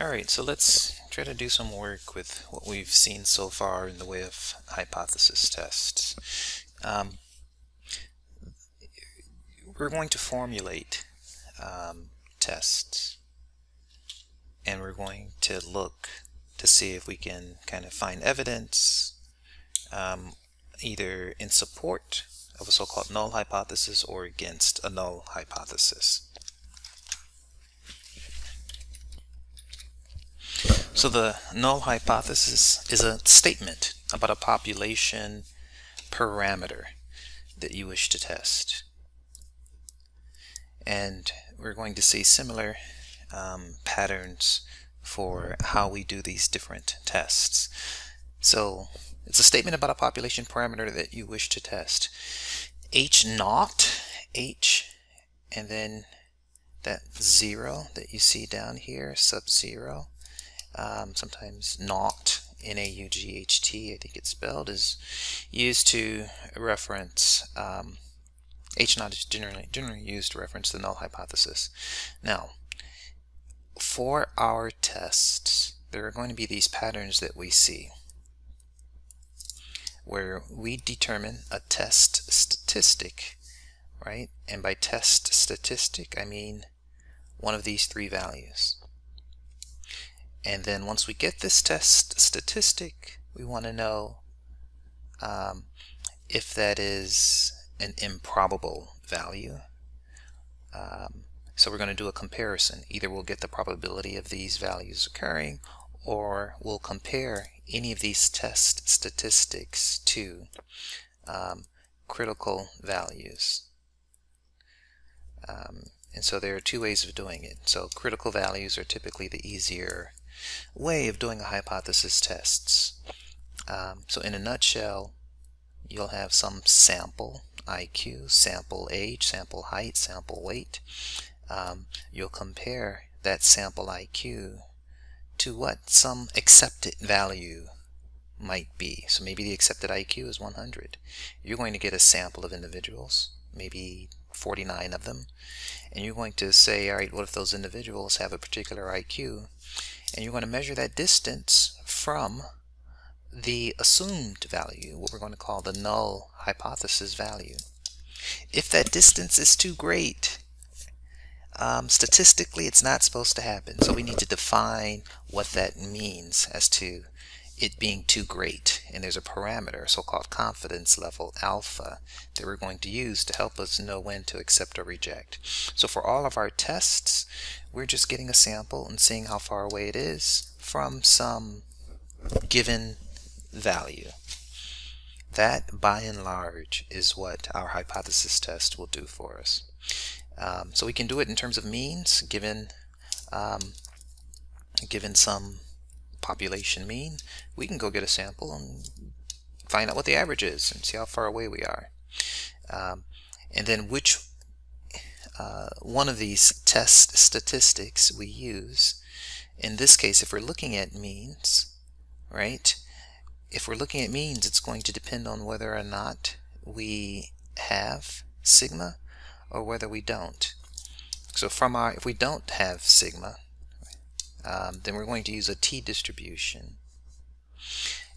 Alright, so let's try to do some work with what we've seen so far in the way of hypothesis tests. Um, we're going to formulate um, tests and we're going to look to see if we can kind of find evidence um, either in support of a so-called null hypothesis or against a null hypothesis. So the null hypothesis is a statement about a population parameter that you wish to test. And we're going to see similar um, patterns for how we do these different tests. So it's a statement about a population parameter that you wish to test. H naught, H, and then that zero that you see down here, sub-zero, um, sometimes naught, N-A-U-G-H-T, I think it's spelled, is used to reference, um, H naught is generally, generally used to reference the null hypothesis. Now, for our tests, there are going to be these patterns that we see where we determine a test statistic, right? And by test statistic, I mean one of these three values. And then once we get this test statistic, we want to know um, if that is an improbable value. Um, so we're going to do a comparison. Either we'll get the probability of these values occurring or we'll compare any of these test statistics to um, critical values. Um, and so there are two ways of doing it. So critical values are typically the easier way of doing a hypothesis tests. Um, so in a nutshell, you'll have some sample IQ, sample age, sample height, sample weight. Um, you'll compare that sample IQ to what some accepted value might be. So maybe the accepted IQ is 100. You're going to get a sample of individuals, maybe 49 of them, and you're going to say, all right, what if those individuals have a particular IQ? And you're going to measure that distance from the assumed value, what we're going to call the null hypothesis value. If that distance is too great, um, statistically it's not supposed to happen. So we need to define what that means as to it being too great. And there's a parameter, so-called confidence level alpha, that we're going to use to help us know when to accept or reject. So for all of our tests, we're just getting a sample and seeing how far away it is from some given value. That, by and large, is what our hypothesis test will do for us. Um, so we can do it in terms of means, given um, given some population mean, we can go get a sample and find out what the average is and see how far away we are. Um, and then which uh, one of these test statistics we use. In this case, if we're looking at means, right, if we're looking at means, it's going to depend on whether or not we have sigma or whether we don't. So from our, if we don't have sigma, um, then we're going to use a t-distribution.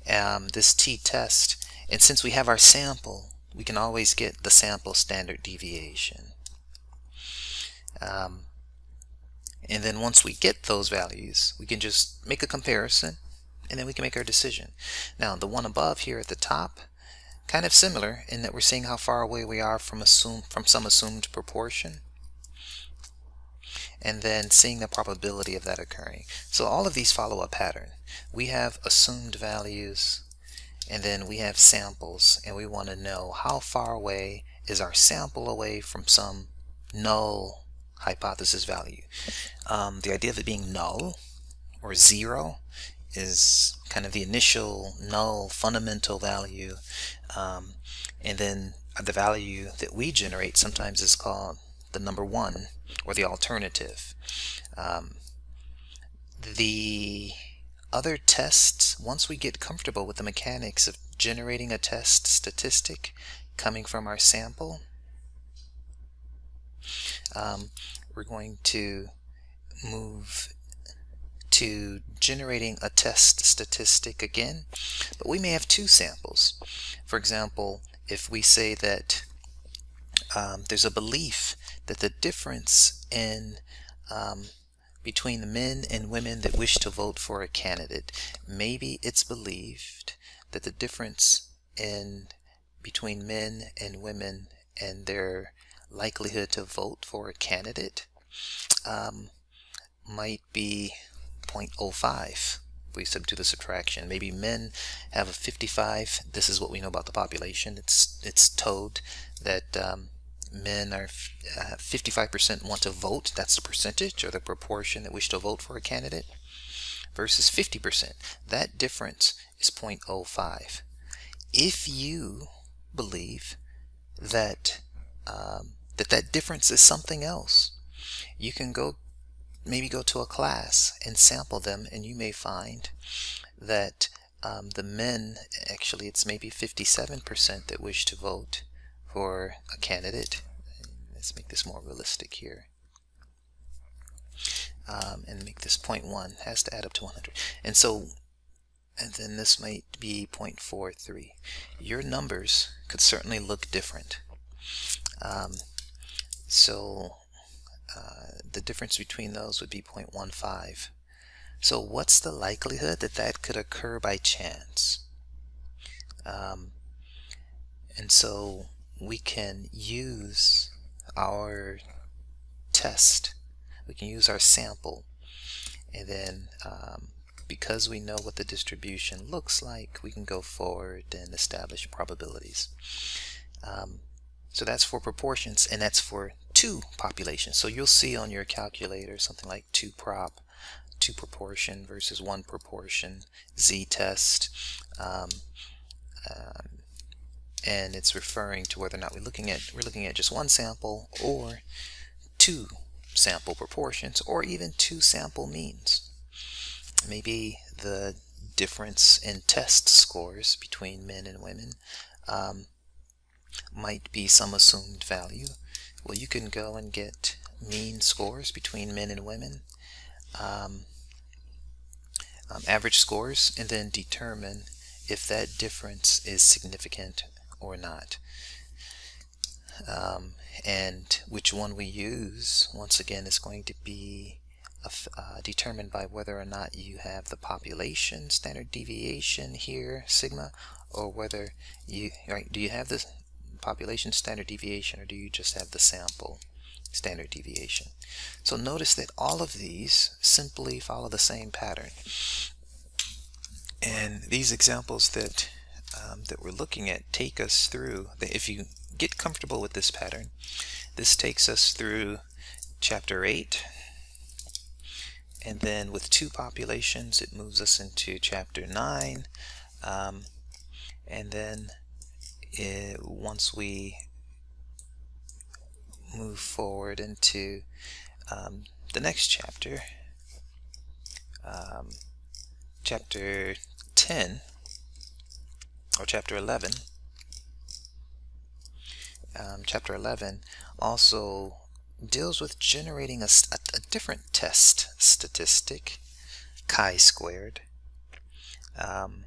Um, this t-test, and since we have our sample, we can always get the sample standard deviation. Um, and then once we get those values, we can just make a comparison, and then we can make our decision. Now, the one above here at the top, kind of similar in that we're seeing how far away we are from assume from some assumed proportion and then seeing the probability of that occurring. So all of these follow a pattern. We have assumed values and then we have samples and we want to know how far away is our sample away from some null hypothesis value. Um, the idea of it being null or zero is kind of the initial null fundamental value um, and then the value that we generate sometimes is called the number one or the alternative. Um, the other tests, once we get comfortable with the mechanics of generating a test statistic coming from our sample, um, we're going to move to generating a test statistic again, but we may have two samples. For example, if we say that um, there's a belief that the difference in um, between the men and women that wish to vote for a candidate, maybe it's believed that the difference in between men and women and their likelihood to vote for a candidate um, might be 0.05 we do the subtraction. Maybe men have a 55 this is what we know about the population. It's it's told that um, men are 55% uh, want to vote that's the percentage or the proportion that wish to vote for a candidate versus 50% that difference is 0.05 if you believe that um, that that difference is something else you can go maybe go to a class and sample them and you may find that um, the men actually it's maybe 57% that wish to vote for a candidate. Let's make this more realistic here. Um, and make this 0.1 has to add up to 100 and so and then this might be 0.43 your numbers could certainly look different. Um, so uh, the difference between those would be 0.15. So what's the likelihood that that could occur by chance? Um, and so we can use our test, we can use our sample, and then um, because we know what the distribution looks like, we can go forward and establish probabilities. Um, so that's for proportions, and that's for two populations. So you'll see on your calculator something like 2 prop, 2 proportion versus 1 proportion, z-test, um, um, and it's referring to whether or not we're looking at we're looking at just one sample or two sample proportions or even two sample means. Maybe the difference in test scores between men and women um, might be some assumed value well, you can go and get mean scores between men and women, um, um, average scores, and then determine if that difference is significant or not. Um, and which one we use, once again, is going to be uh, determined by whether or not you have the population standard deviation here, sigma, or whether you, right, do you have the population standard deviation or do you just have the sample standard deviation? So notice that all of these simply follow the same pattern. And these examples that um, that we're looking at take us through, if you get comfortable with this pattern, this takes us through chapter 8 and then with two populations it moves us into chapter 9 um, and then it, once we move forward into um, the next chapter, um, chapter 10 or chapter 11, um, chapter 11 also deals with generating a, a, a different test statistic, chi-squared. Um,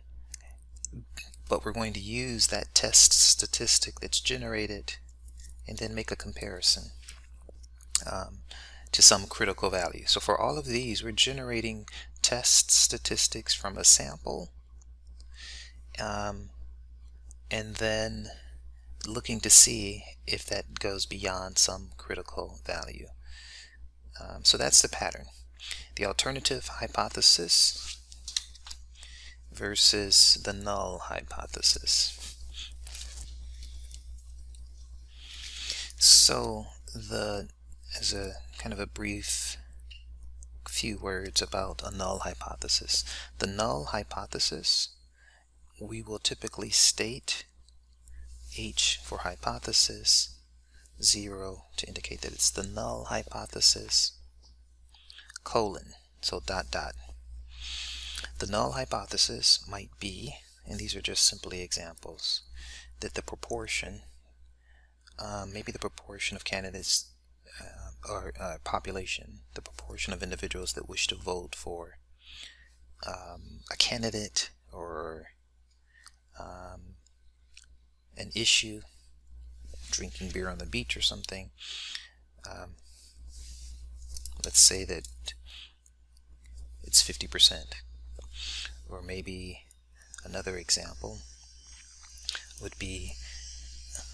but we're going to use that test statistic that's generated and then make a comparison um, to some critical value. So for all of these, we're generating test statistics from a sample um, and then looking to see if that goes beyond some critical value. Um, so that's the pattern. The alternative hypothesis versus the null hypothesis. So the as a kind of a brief few words about a null hypothesis. The null hypothesis we will typically state H for hypothesis 0 to indicate that it's the null hypothesis colon so dot dot. The null hypothesis might be, and these are just simply examples, that the proportion, um, maybe the proportion of candidates uh, or uh, population, the proportion of individuals that wish to vote for um, a candidate or um, an issue, drinking beer on the beach or something, um, let's say that it's 50%. Or maybe another example would be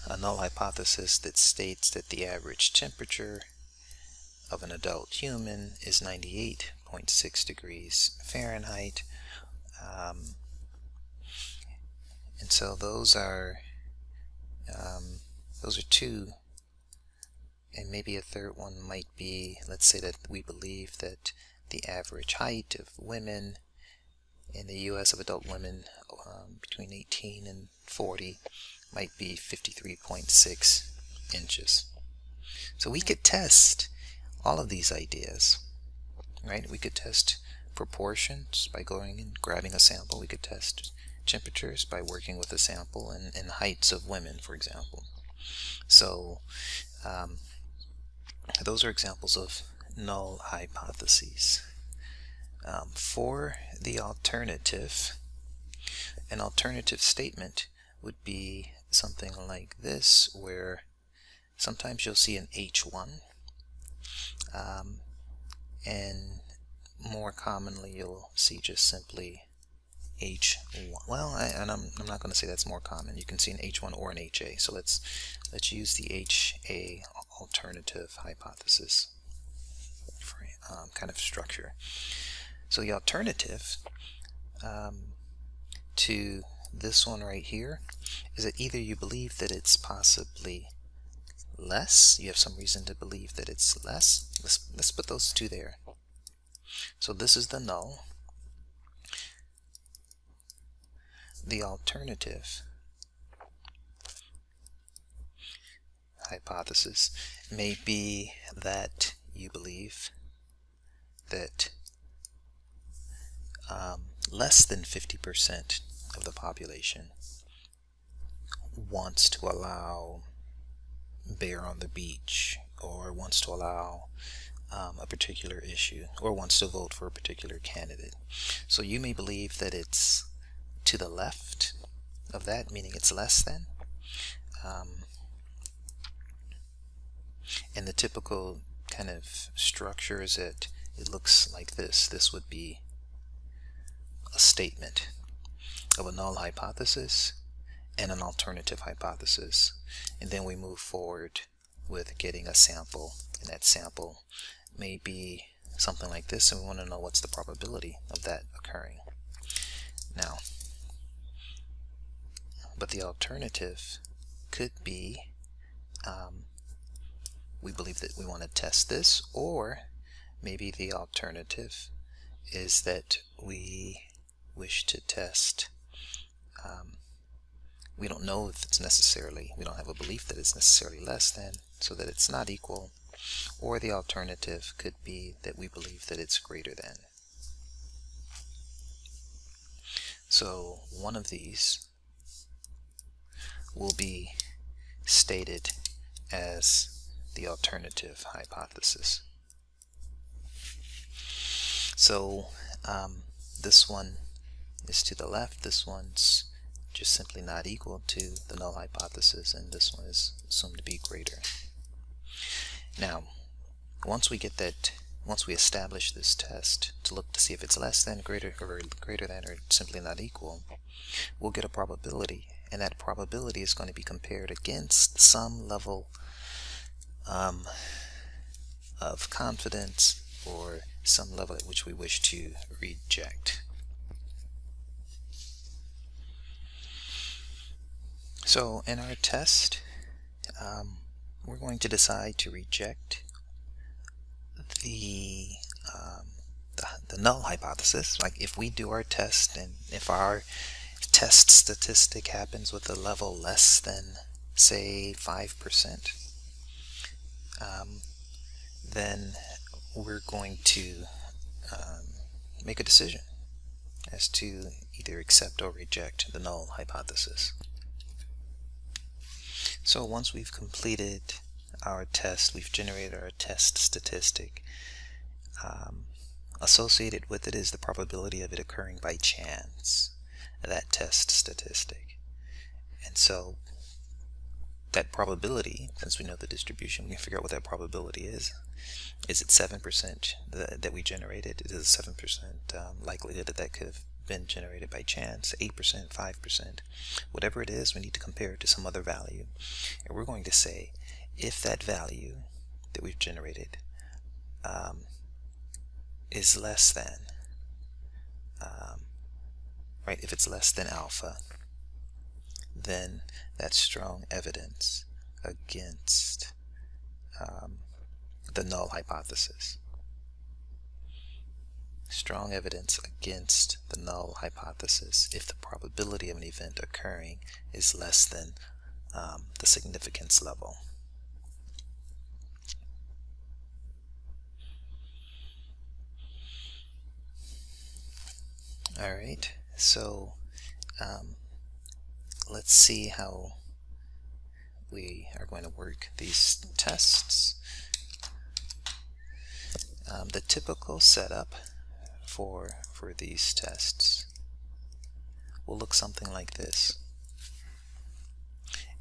a null hypothesis that states that the average temperature of an adult human is 98.6 degrees Fahrenheit. Um, and so those are um, those are two and maybe a third one might be let's say that we believe that the average height of women in the US of adult women um, between 18 and 40 might be 53.6 inches. So we could test all of these ideas, right? We could test proportions by going and grabbing a sample. We could test temperatures by working with a sample and, and heights of women, for example. So um, those are examples of null hypotheses. Um, for the alternative, an alternative statement would be something like this, where sometimes you'll see an H1, um, and more commonly you'll see just simply H1. Well, I, and I'm, I'm not going to say that's more common. You can see an H1 or an HA. So let's let's use the HA alternative hypothesis for um, kind of structure. So the alternative um, to this one right here is that either you believe that it's possibly less, you have some reason to believe that it's less. Let's, let's put those two there. So this is the null. The alternative hypothesis may be that you believe that um, less than 50% of the population wants to allow bear on the beach or wants to allow um, a particular issue or wants to vote for a particular candidate. So you may believe that it's to the left of that, meaning it's less than. Um, and the typical kind of structure is that it looks like this. This would be a statement of a null hypothesis and an alternative hypothesis. And then we move forward with getting a sample, and that sample may be something like this, and we want to know what's the probability of that occurring. Now, but the alternative could be um, we believe that we want to test this, or maybe the alternative is that we wish to test. Um, we don't know if it's necessarily, we don't have a belief that it's necessarily less than, so that it's not equal, or the alternative could be that we believe that it's greater than. So one of these will be stated as the alternative hypothesis. So um, this one is to the left, this one's just simply not equal to the null hypothesis, and this one is assumed to be greater. Now, once we get that, once we establish this test to look to see if it's less than, greater, or greater than, or simply not equal, we'll get a probability, and that probability is going to be compared against some level um, of confidence or some level at which we wish to reject. So in our test, um, we're going to decide to reject the, um, the, the null hypothesis. Like if we do our test and if our test statistic happens with a level less than say 5%, um, then we're going to um, make a decision as to either accept or reject the null hypothesis. So once we've completed our test, we've generated our test statistic, um, associated with it is the probability of it occurring by chance, that test statistic. And so that probability, since we know the distribution, we can figure out what that probability is. Is it 7% that, that we generated? Is it 7% um, likelihood that that could have been generated by chance, 8%, 5%, whatever it is, we need to compare it to some other value. And we're going to say if that value that we've generated um, is less than, um, right, if it's less than alpha, then that's strong evidence against um, the null hypothesis. Strong evidence against the null hypothesis if the probability of an event occurring is less than um, the significance level. Alright, so um, let's see how we are going to work these tests. Um, the typical setup for for these tests will look something like this.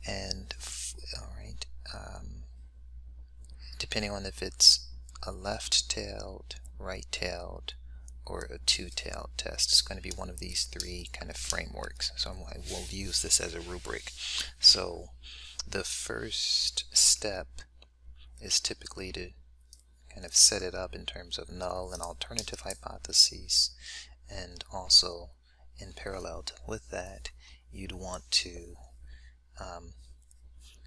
And all right, um, depending on if it's a left-tailed, right-tailed, or a two-tailed test, it's going to be one of these three kind of frameworks. So I will use this as a rubric. So the first step is typically to kind of set it up in terms of null and alternative hypotheses and also in parallel with that you'd want to um,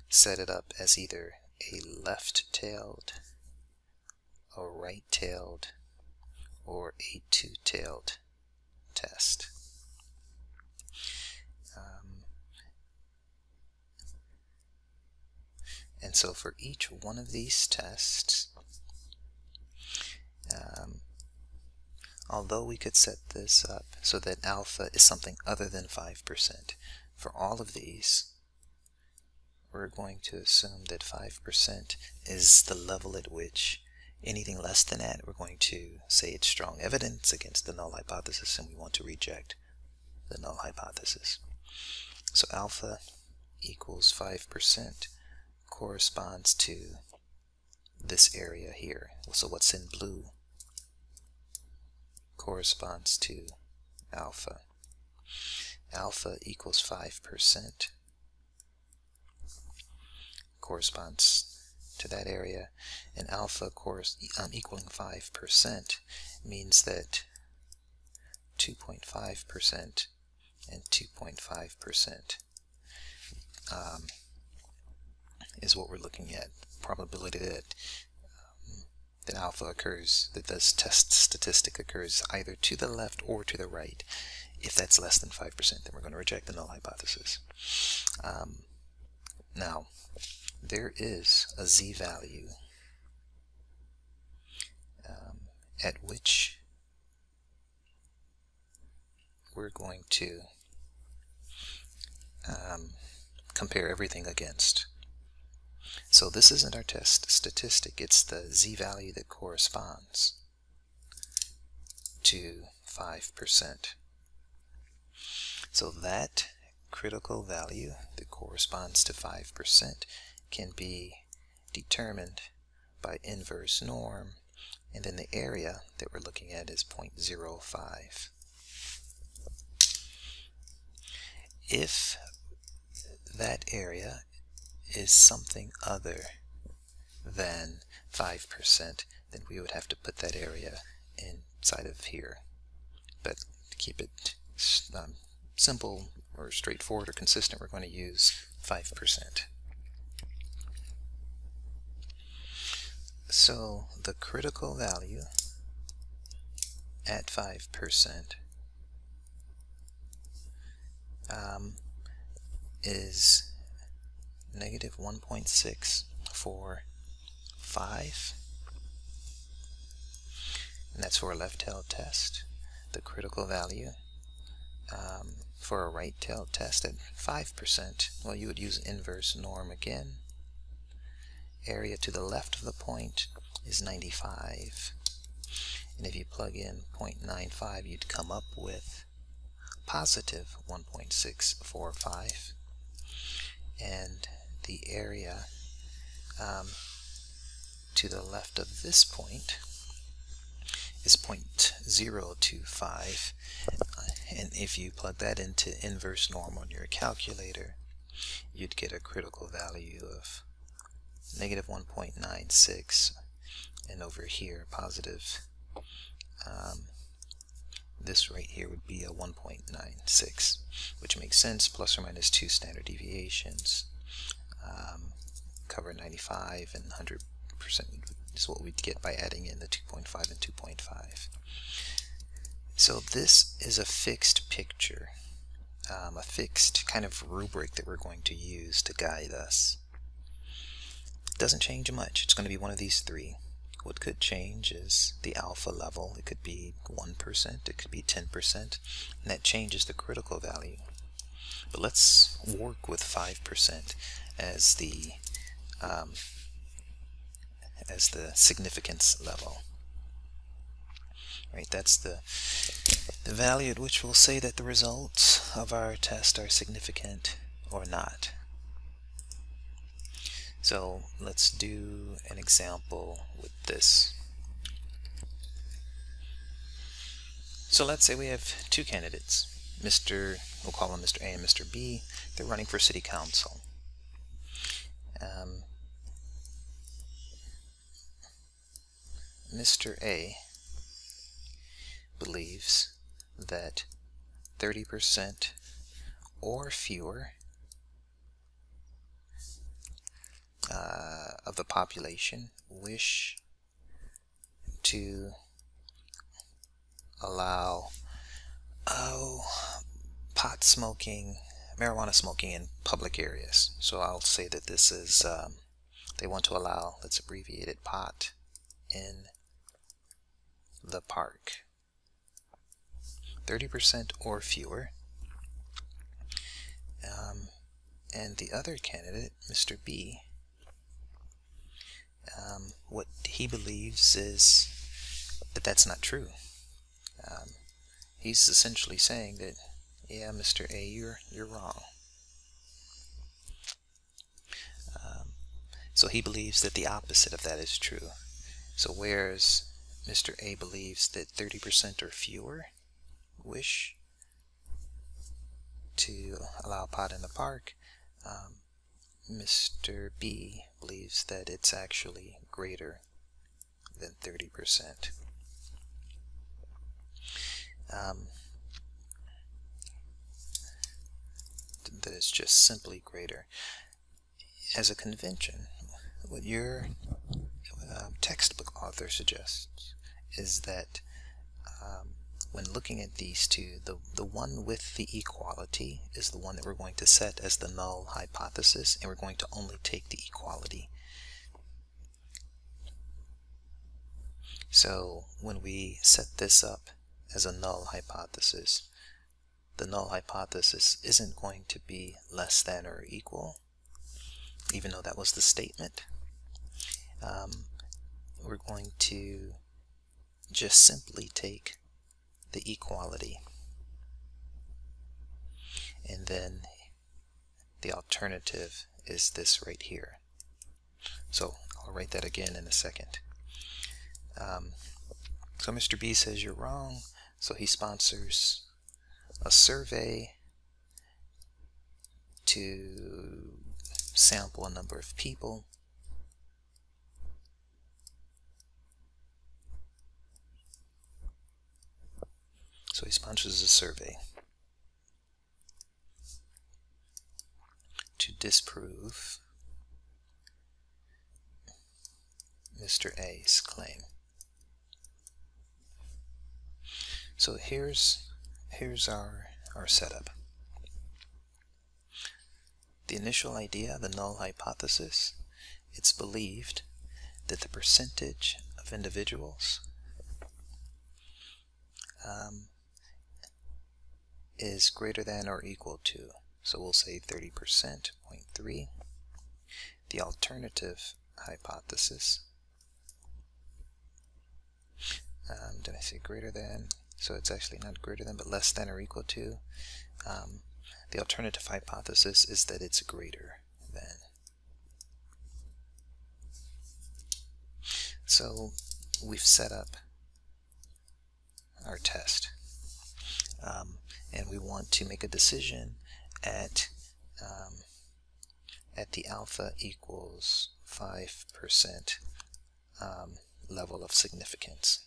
set it up as either a left-tailed, a right-tailed, or a two-tailed test. Um, and so for each one of these tests, um, although we could set this up so that alpha is something other than 5%, for all of these, we're going to assume that 5% is the level at which anything less than that, we're going to say it's strong evidence against the null hypothesis and we want to reject the null hypothesis. So alpha equals 5% corresponds to this area here. So what's in blue corresponds to alpha. Alpha equals 5% corresponds to that area and alpha of course, um, equaling 5% means that 2.5% and 2.5% um, is what we're looking at probability that that alpha occurs, that this test statistic occurs either to the left or to the right. If that's less than 5%, then we're going to reject the null hypothesis. Um, now, there is a z-value um, at which we're going to um, compare everything against. So this isn't our test statistic, it's the z-value that corresponds to 5%. So that critical value that corresponds to 5% can be determined by inverse norm and then the area that we're looking at is 0.05. If that area is something other than 5%, then we would have to put that area inside of here. But to keep it um, simple or straightforward or consistent, we're going to use 5%. So the critical value at 5% um, is negative 1.6 for 5 and that's for a left-tailed test. The critical value um, for a right-tailed test at 5% well you would use inverse norm again area to the left of the point is 95 And if you plug in 0.95, you'd come up with positive 1.645. And the area um, to the left of this point is 0.025 and if you plug that into inverse norm on your calculator you'd get a critical value of negative 1.96 and over here positive um, this right here would be a 1.96 which makes sense plus or minus two standard deviations um, cover 95 and 100 percent is what we'd get by adding in the 2.5 and 2.5 so this is a fixed picture um, a fixed kind of rubric that we're going to use to guide us doesn't change much it's going to be one of these three what could change is the alpha level it could be 1% it could be 10% and that changes the critical value but let's work with 5% as the um, as the significance level. Right, that's the the value at which we'll say that the results of our test are significant or not. So let's do an example with this. So let's say we have two candidates. Mr. We'll call them Mr. A and Mr. B. They're running for city council. Um, Mr. A believes that 30% or fewer uh, of the population wish to allow oh pot smoking marijuana smoking in public areas so I'll say that this is um, they want to allow let's abbreviate it pot in the park 30% or fewer um, and the other candidate Mr. B um, what he believes is that that's not true um, he's essentially saying that yeah Mr. A you're you're wrong um, so he believes that the opposite of that is true so whereas Mr. A believes that 30% or fewer wish to allow pot in the park, um, Mr. B believes that it's actually greater than 30%. Um, that it's just simply greater. As a convention, what your uh, textbook author suggests is that um, when looking at these two, the, the one with the equality is the one that we're going to set as the null hypothesis, and we're going to only take the equality. So when we set this up as a null hypothesis, the null hypothesis isn't going to be less than or equal, even though that was the statement. Um, we're going to just simply take the equality. And then the alternative is this right here. So I'll write that again in a second. Um, so Mr. B says you're wrong. So he sponsors a survey to sample a number of people So he sponsors a survey to disprove Mr. A's claim. So here's here's our our setup. The initial idea, the null hypothesis, it's believed that the percentage of individuals um, is greater than or equal to. So we'll say 30%, 0.3. The alternative hypothesis um, did I say greater than? So it's actually not greater than, but less than or equal to. Um, the alternative hypothesis is that it's greater than. So we've set up our test. Um, and we want to make a decision at um, at the alpha equals 5% um, level of significance.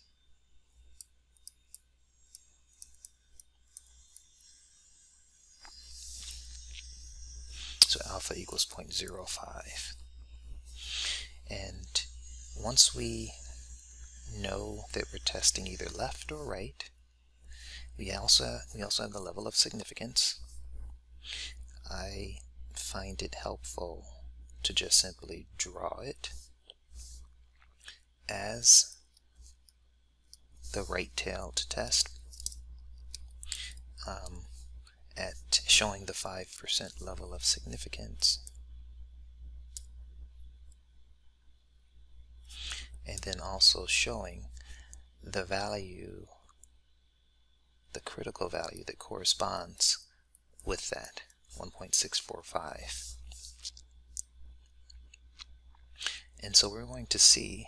So alpha equals 0.05. And once we know that we're testing either left or right, we also we also have the level of significance. I find it helpful to just simply draw it as the right-tailed test um, at showing the 5% level of significance. And then also showing the value, the critical value that corresponds with that, 1.645. And so we're going to see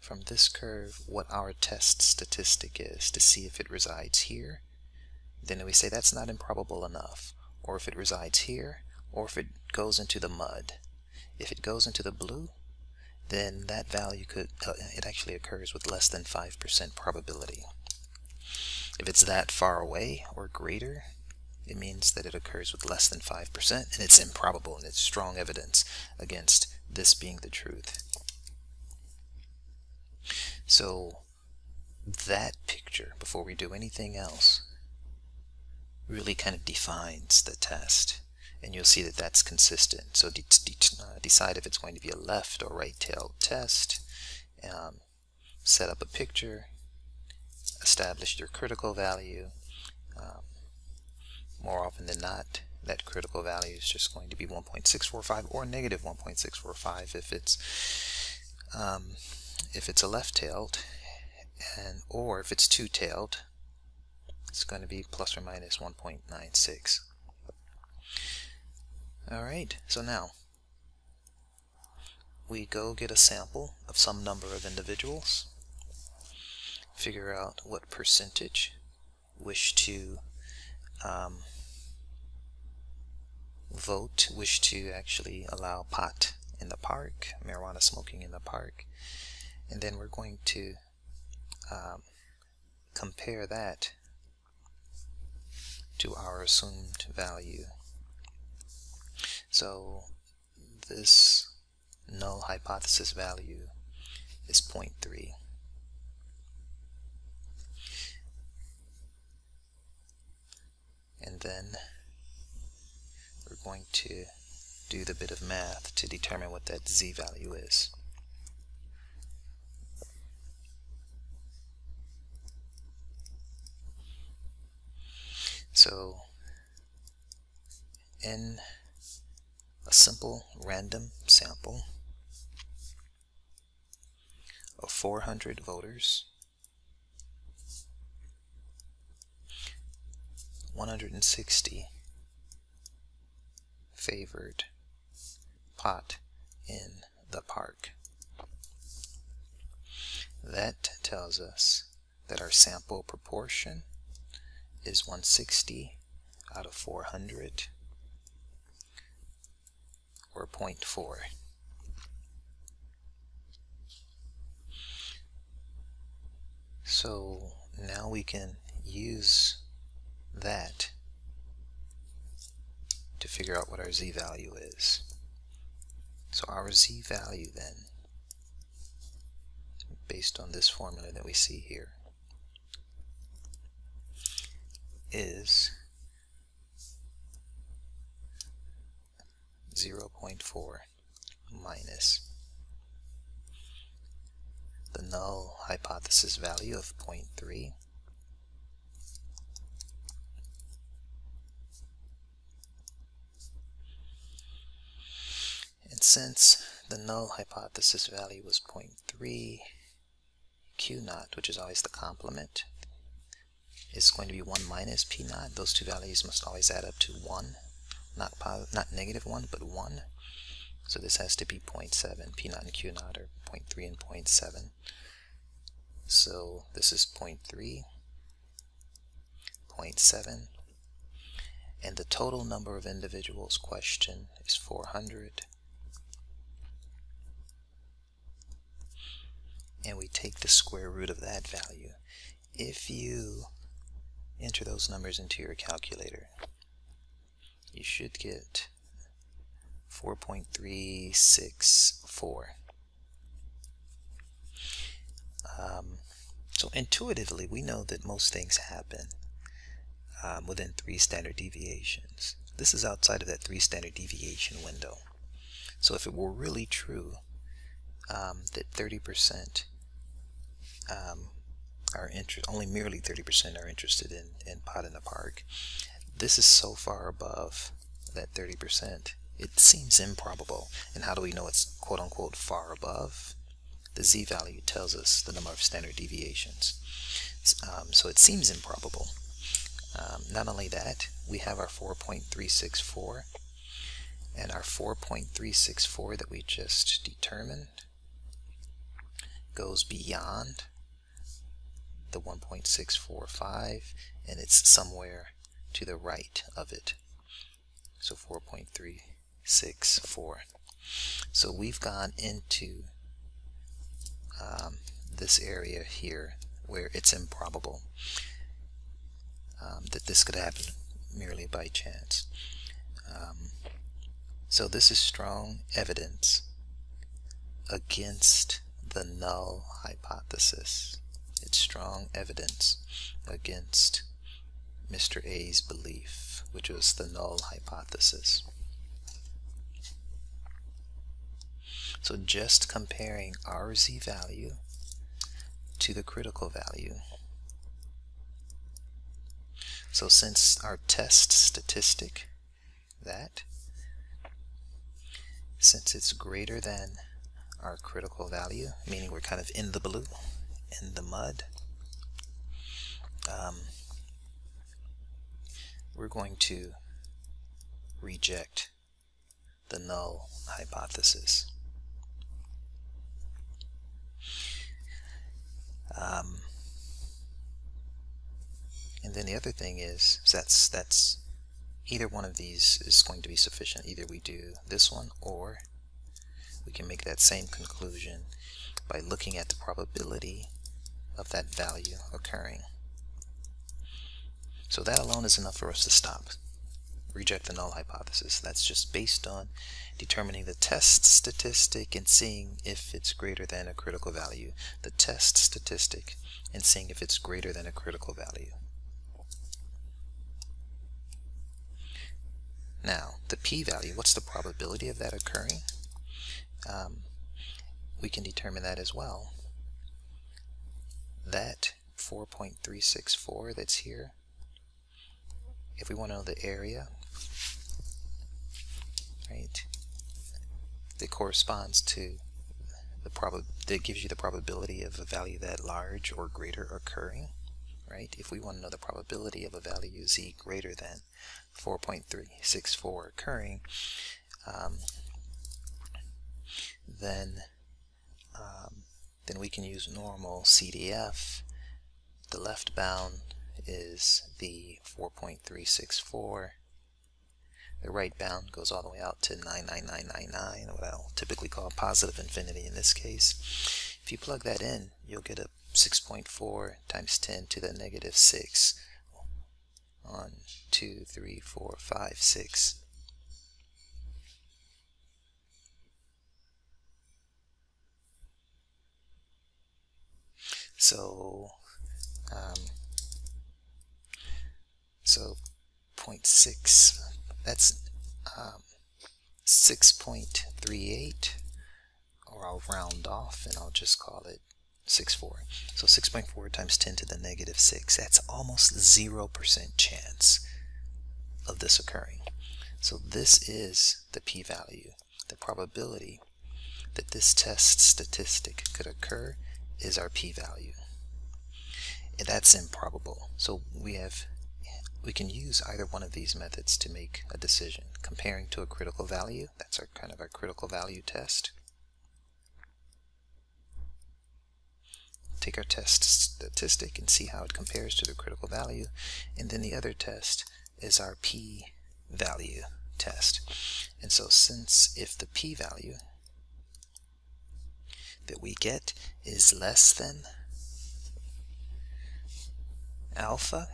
from this curve what our test statistic is to see if it resides here. Then we say that's not improbable enough. Or if it resides here, or if it goes into the mud. If it goes into the blue, then that value could, uh, it actually occurs with less than 5% probability. If it's that far away or greater, it means that it occurs with less than 5%, and it's improbable, and it's strong evidence against this being the truth. So that picture, before we do anything else, really kind of defines the test. And you'll see that that's consistent. So de de uh, decide if it's going to be a left or right-tailed test. Um, set up a picture. Establish your critical value. Um, more often than not, that critical value is just going to be 1.645 or negative 1.645 if it's um, if it's a left-tailed, and or if it's two-tailed, it's going to be plus or minus 1.96. Alright, so now we go get a sample of some number of individuals, figure out what percentage wish to um, vote, wish to actually allow pot in the park, marijuana smoking in the park, and then we're going to um, compare that to our assumed value. So this null hypothesis value is 0.3. And then we're going to do the bit of math to determine what that z-value is. So in a simple random sample of 400 voters, 160 favored pot in the park. That tells us that our sample proportion is 160 out of 400 or 0.4. So now we can use that to figure out what our z-value is. So our z-value then, based on this formula that we see here, is 0.4 minus the null hypothesis value of 0.3 and since the null hypothesis value was 0.3 q naught, which is always the complement, is going to be 1 minus p naught. Those two values must always add up to 1, not, not negative 1, but 1. So this has to be 0.7. P naught and Q naught are 0.3 and 0.7. So this is 0.3, 0.7, and the total number of individuals questioned is 400. And we take the square root of that value. If you enter those numbers into your calculator, you should get 4.364. Um, so intuitively, we know that most things happen um, within three standard deviations. This is outside of that three standard deviation window. So if it were really true um, that 30% um, are only merely 30% are interested in, in pot in the park, this is so far above that 30%, it seems improbable. And how do we know it's quote unquote far above? The z-value tells us the number of standard deviations. Um, so it seems improbable. Um, not only that, we have our 4.364 and our 4.364 that we just determined goes beyond the 1.645 and it's somewhere to the right of it. So 4.364. So we've gone into um, this area here where it's improbable um, that this could happen merely by chance. Um, so this is strong evidence against the null hypothesis. It's strong evidence against Mr. A's belief, which was the null hypothesis. So just comparing our z value to the critical value. So since our test statistic, that, since it's greater than our critical value, meaning we're kind of in the blue, in the mud, um, we're going to reject the null hypothesis. Um, and then the other thing is, is that's that's either one of these is going to be sufficient. Either we do this one or we can make that same conclusion by looking at the probability of that value occurring. So that alone is enough for us to stop reject the null hypothesis. That's just based on determining the test statistic and seeing if it's greater than a critical value. The test statistic and seeing if it's greater than a critical value. Now, the p-value, what's the probability of that occurring? Um, we can determine that as well. That 4.364 that's here, if we want to know the area right? That corresponds to the prob that gives you the probability of a value that large or greater occurring, right? If we want to know the probability of a value z greater than 4.364 occurring, um, then um, then we can use normal CDF. The left bound is the 4.364 the right bound goes all the way out to 99999, what I'll typically call positive infinity in this case. If you plug that in, you'll get a 6.4 times 10 to the negative 6. 1, 2, 3, 4, 5, 6. So, um, so 0.6 that's um, 6.38 or I'll round off and I'll just call it 6.4. So 6.4 times 10 to the negative 6. That's almost 0% chance of this occurring. So this is the p-value, the probability that this test statistic could occur is our p-value. That's improbable. So we have we can use either one of these methods to make a decision. Comparing to a critical value, that's our kind of our critical value test. Take our test statistic and see how it compares to the critical value. And then the other test is our p-value test. And so since if the p-value that we get is less than alpha,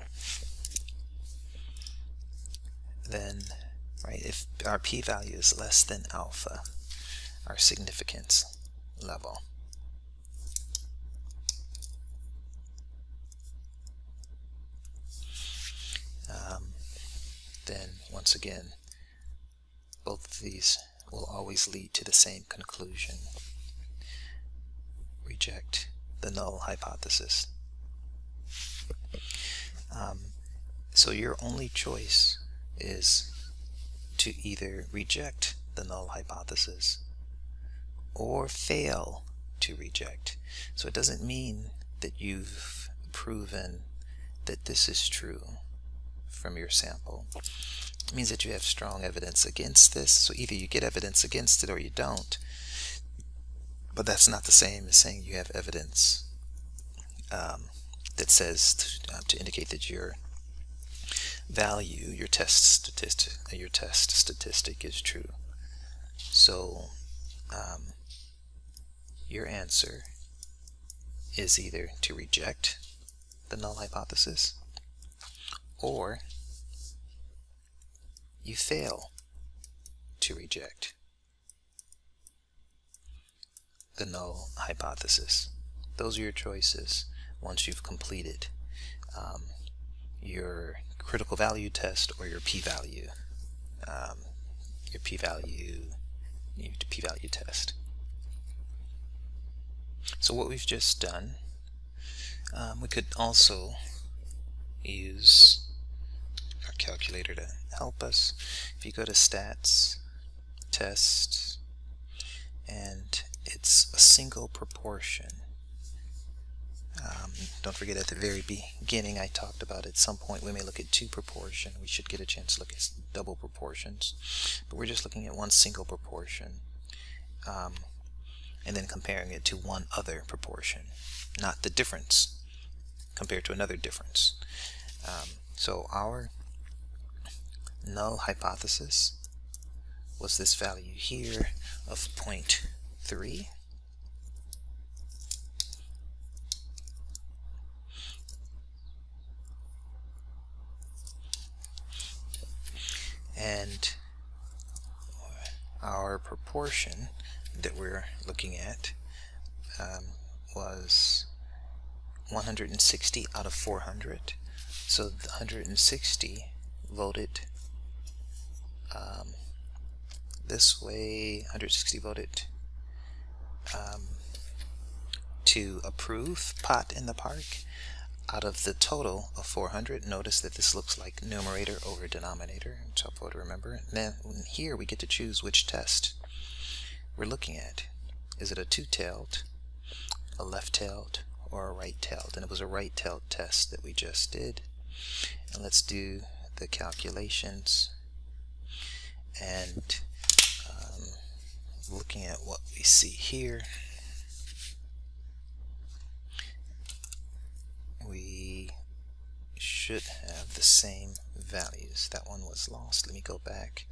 then, right, if our p-value is less than alpha, our significance level, um, then once again, both of these will always lead to the same conclusion. Reject the null hypothesis. Um, so your only choice is to either reject the null hypothesis or fail to reject. So it doesn't mean that you've proven that this is true from your sample. It means that you have strong evidence against this. So either you get evidence against it or you don't. But that's not the same as saying you have evidence um, that says to, uh, to indicate that your value, your test statistic, your test statistic is true. So um, your answer is either to reject the null hypothesis or you fail to reject the null hypothesis. Those are your choices once you've completed um, your critical value test or your p-value, um, your p-value, p-value test. So what we've just done, um, we could also use our calculator to help us. If you go to stats, test, and it's a single proportion um, don't forget at the very beginning I talked about at some point we may look at two proportion. We should get a chance to look at double proportions. But we're just looking at one single proportion um, and then comparing it to one other proportion. Not the difference compared to another difference. Um, so our null hypothesis was this value here of 0.3 and our proportion that we're looking at um, was 160 out of 400 so the 160 voted um, this way 160 voted um, to approve pot in the park out of the total of 400, notice that this looks like numerator over denominator. It's helpful to remember. And then here we get to choose which test we're looking at. Is it a two-tailed, a left-tailed, or a right-tailed? And it was a right-tailed test that we just did. And let's do the calculations. And looking at what we see here, we should have the same values. That one was lost. Let me go back,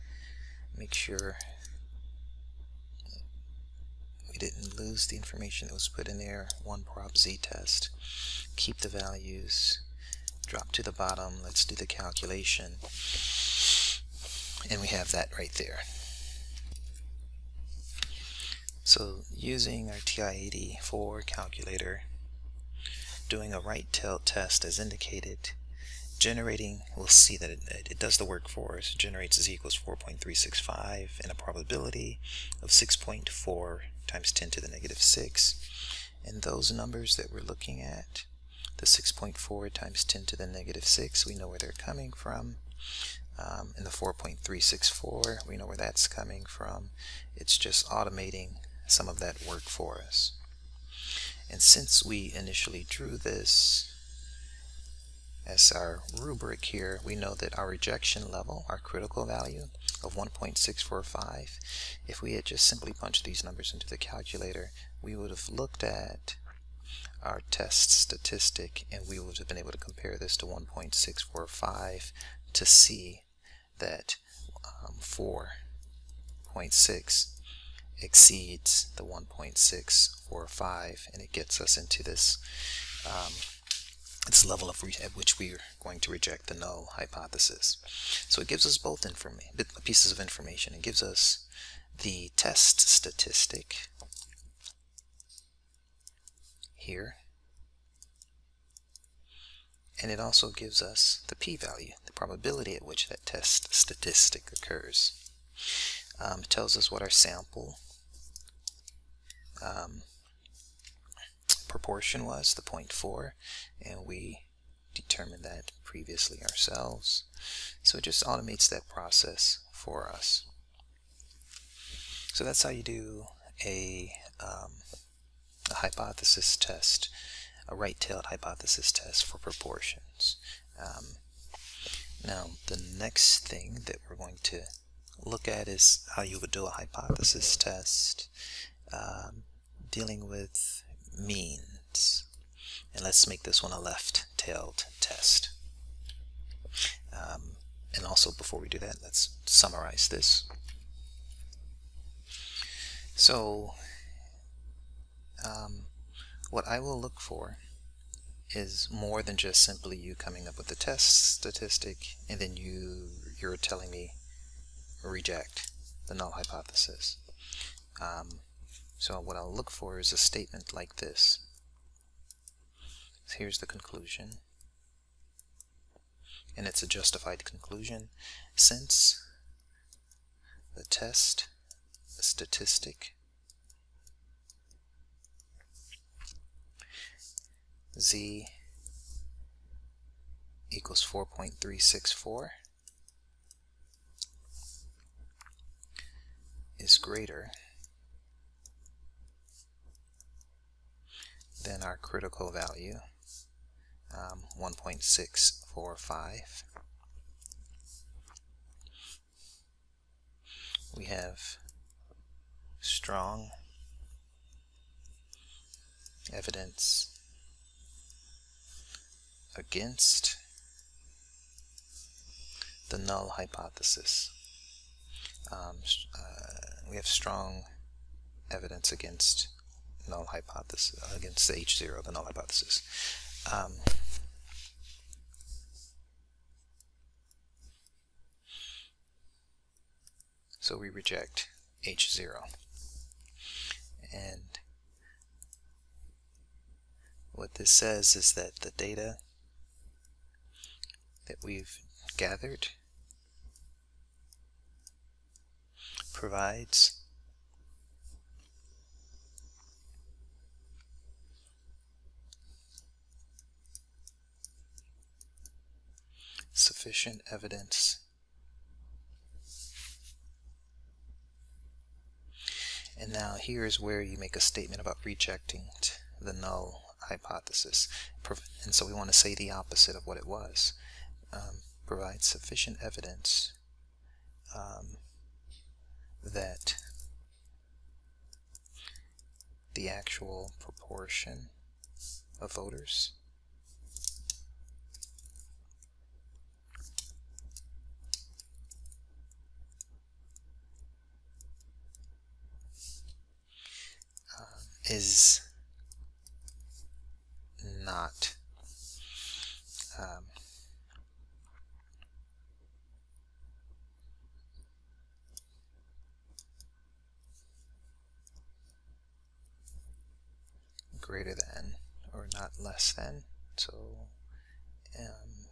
make sure we didn't lose the information that was put in there. One prob z test. Keep the values. Drop to the bottom. Let's do the calculation. And we have that right there. So using our TI-84 calculator, doing a right tilt test as indicated, generating, we'll see that it, it, does the work for us, generates z equals 4.365 and a probability of 6.4 times 10 to the negative 6. And those numbers that we're looking at, the 6.4 times 10 to the negative 6, we know where they're coming from. Um, and the 4.364, we know where that's coming from. It's just automating some of that work for us. And since we initially drew this as our rubric here, we know that our rejection level, our critical value of 1.645, if we had just simply punched these numbers into the calculator, we would have looked at our test statistic and we would have been able to compare this to 1.645 to see that um, 4.6 exceeds the 1.645 and it gets us into this um, this level of at which we are going to reject the null hypothesis. So it gives us both pieces of information. It gives us the test statistic here and it also gives us the p-value, the probability at which that test statistic occurs. Um, it tells us what our sample um, proportion was, the 0.4, and we determined that previously ourselves. So it just automates that process for us. So that's how you do a, um, a hypothesis test, a right-tailed hypothesis test for proportions. Um, now, the next thing that we're going to look at is how you would do a hypothesis test um, dealing with means. And let's make this one a left-tailed test. Um, and also, before we do that, let's summarize this. So, um, what I will look for is more than just simply you coming up with the test statistic and then you you're telling me reject the null hypothesis. Um, so what I'll look for is a statement like this. So here's the conclusion. And it's a justified conclusion since the test the statistic z equals 4.364 is greater than our critical value, um, 1.645. We have strong evidence against the null hypothesis. Um, uh, we have strong evidence against null hypothesis against H0, the null hypothesis. Um, so we reject H0. And what this says is that the data that we've gathered provides sufficient evidence. And now here's where you make a statement about rejecting the null hypothesis. And so we want to say the opposite of what it was. Um, provide sufficient evidence um, that the actual proportion of voters is not um, greater than or not less than. So um,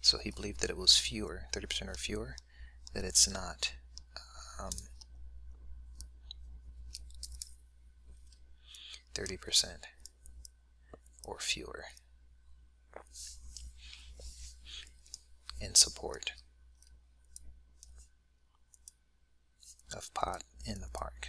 so he believed that it was fewer 30% or fewer that it's not um, 30% or fewer in support of pot in the park.